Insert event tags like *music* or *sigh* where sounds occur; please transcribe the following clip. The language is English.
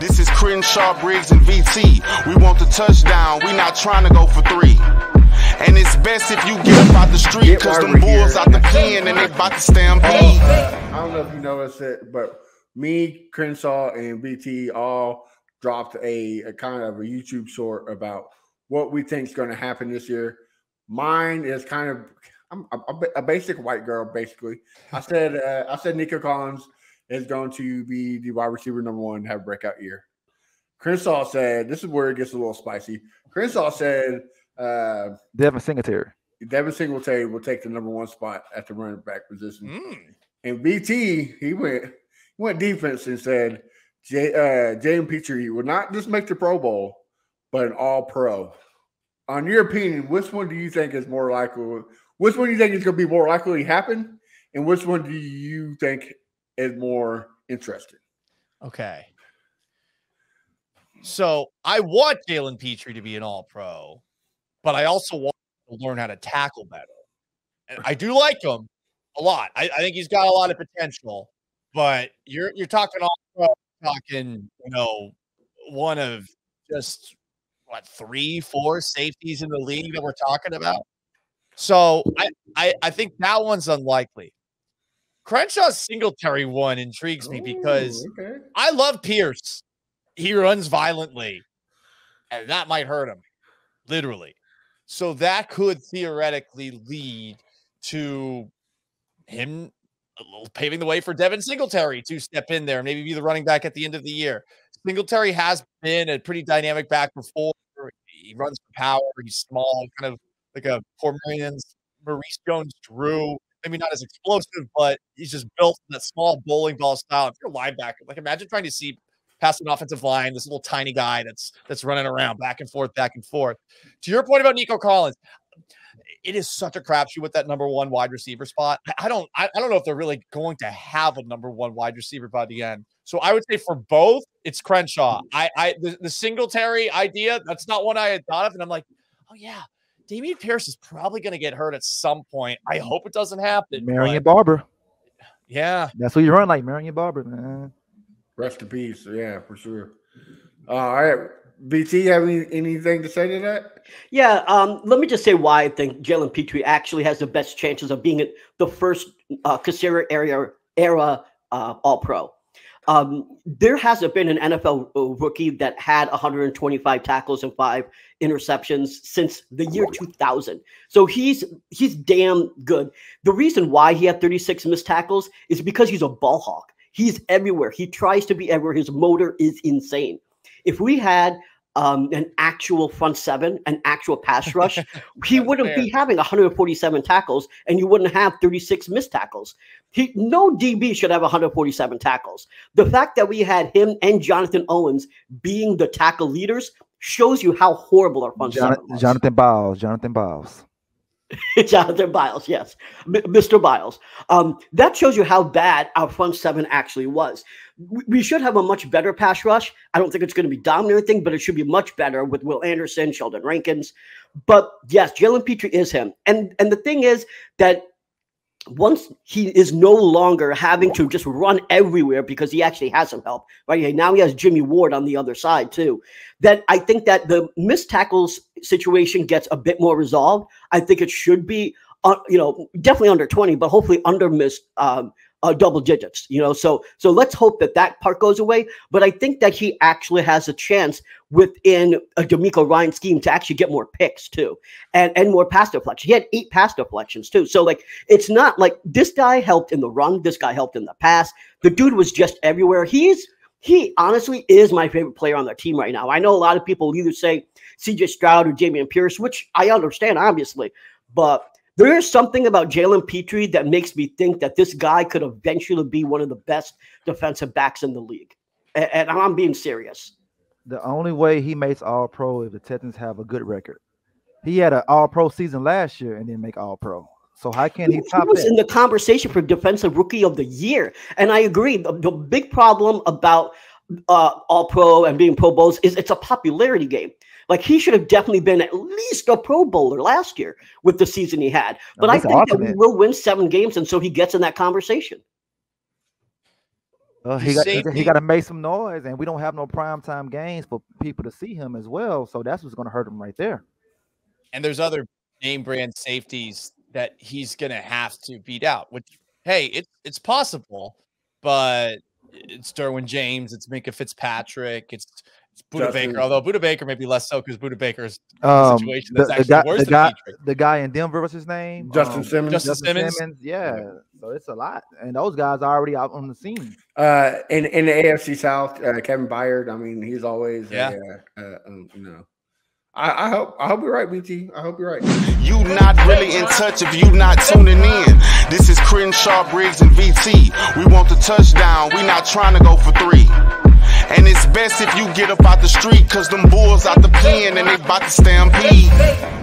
This is Crenshaw, Briggs, and VT. We want the touchdown. We not trying to go for three. And it's best if you get up out the street because them bulls out the pen and they about to stampede. I don't know if you noticed it, but me, Crenshaw, and VT all dropped a, a kind of a YouTube short about what we think is going to happen this year. Mine is kind of I'm a, a basic white girl, basically. I said uh, I said Nico Collins is going to be the wide receiver number one, have a breakout year. Crenshaw said this is where it gets a little spicy. Crenshaw said uh, Devin Singletary. Devin Singletary will take the number one spot at the running back position. Mm. And VT, he went he went defense and said J, uh, Jalen Pitre will not just make the Pro Bowl, but an All Pro. On your opinion, which one do you think is more likely? Which one do you think is going to be more likely to happen, and which one do you think is more interesting? Okay. So I want Jalen Pitre to be an all pro, but I also want to learn how to tackle better. And I do like him a lot. I, I think he's got a lot of potential, but you're you're talking all pro, talking, you know, one of just what three, four safeties in the league that we're talking about. So I, I, I think that one's unlikely. Crenshaw's Singletary one intrigues me because okay. I love Pierce. He runs violently, and that might hurt him, literally. So that could theoretically lead to him uh, a little paving the way for Devin Singletary to step in there, maybe be the running back at the end of the year. Singletary has been a pretty dynamic back before. He runs for power. He's small, kind of like a poor Marian's Maurice Jones Drew. Maybe not as explosive, but he's just built in that small bowling ball style. If you're a linebacker, like imagine trying to see past an offensive line, this little tiny guy that's that's running around back and forth, back and forth. To your point about Nico Collins, it is such a crapshoot with that number one wide receiver spot. I- don't, I, I don't know if they're really going to have a number one wide receiver by the end. So I would say for both, it's Crenshaw. I, I, the, the Singletary idea, that's not one I had thought of, and I'm like, oh yeah, Dameon Pierce is probably going to get hurt at some point. I hope it doesn't happen. Marion but Barber. yeah, That's who you run like, Marion Barber, man. Rest in peace. Yeah, for sure. all right. VT, have any, anything to say to that? Yeah, um, let me just say why I think Jalen Pitre actually has the best chances of being the first uh, Caserio area era uh, All Pro. Um, there hasn't been an NFL rookie that had 125 tackles and five interceptions since the year 2000. So he's he's damn good. The reason why he had 36 missed tackles is because he's a ball hawk. He's everywhere. He tries to be everywhere. His motor is insane. If we had um, an actual front seven, an actual pass *laughs* rush, he wouldn't be having 147 tackles, and you wouldn't have 36 missed tackles. He, no DB should have 147 tackles. The fact that we had him and Jonathan Owens being the tackle leaders shows you how horrible our front Jon- seven was. Jonathan Biles. Jonathan Biles. *laughs* Jonathan Biles, yes, M- Mr. Biles. Um, that shows you how bad our front seven actually was. We- should have a much better pass rush. I don't think it's going to be dominant or anything, but it should be much better with Will Anderson, Sheldon Rankins. But yes, Jalen Pitre is him. And and the thing is that once he is no longer having to just run everywhere because he actually has some help, right? Now he has Jimmy Ward on the other side too. That I think that the missed tackles situation gets a bit more resolved. I think it should be, uh, you know, definitely under twenty, but hopefully under missed um, uh, double digits. You know, so so let's hope that that part goes away. But I think that he actually has a chance within a DeMeco Ryan scheme to actually get more picks too, and and more pass deflections. He had eight pass deflections too. So like, it's not like this guy helped in the run. This guy helped in the pass. The dude was just everywhere. He's he honestly is my favorite player on their team right now. I know a lot of people either say CJ Stroud or Dameon Pierce, which I understand, obviously, but there is something about Jalen Pitre that makes me think that this guy could eventually be one of the best defensive backs in the league. A- And, I'm being serious. The only way he makes all pro if the Texans have a good record. He had an all pro season last year and didn't make all pro. So how can he He top was in the conversation for defensive rookie of the year. And I agree. The, the big problem about uh, all pro and being pro bowls is it's a popularity game. Like he should have definitely been at least a pro bowler last year with the season he had. But I least think that we will win seven games, and so he gets in that conversation. Uh, he got he, safety- got to make some noise, and we don't have no prime time games for people to see him as well. So that's what's going to hurt him right there. and there's other name brand safeties that he's gonna have to beat out. Which, hey, it's it's possible, but it's Derwin James, it's Minkah Fitzpatrick, it's it's Budda Justin- Baker. Although Budda Baker may be less so because Budda Baker's Um, situation the, that's the actually guy, worse the than guy, Dietrich. the guy in Denver, what's his name? Justin Um, Simmons. Justin Simmons? Yeah, so it's a lot, and those guys are already out on the scene. Uh, in in the AFC South, uh, Kevin Byard. I mean, he's always Yeah. uh, uh, um, you know. I, I hope I hope you're right, VT. I hope you're right. You not really in touch if you not tuning in. This is Crenshaw, Briggs, and VT. We want the touchdown. We not trying to go for three. And it's best if you get up out the street, cause them bulls out the pen and they bout to stampede.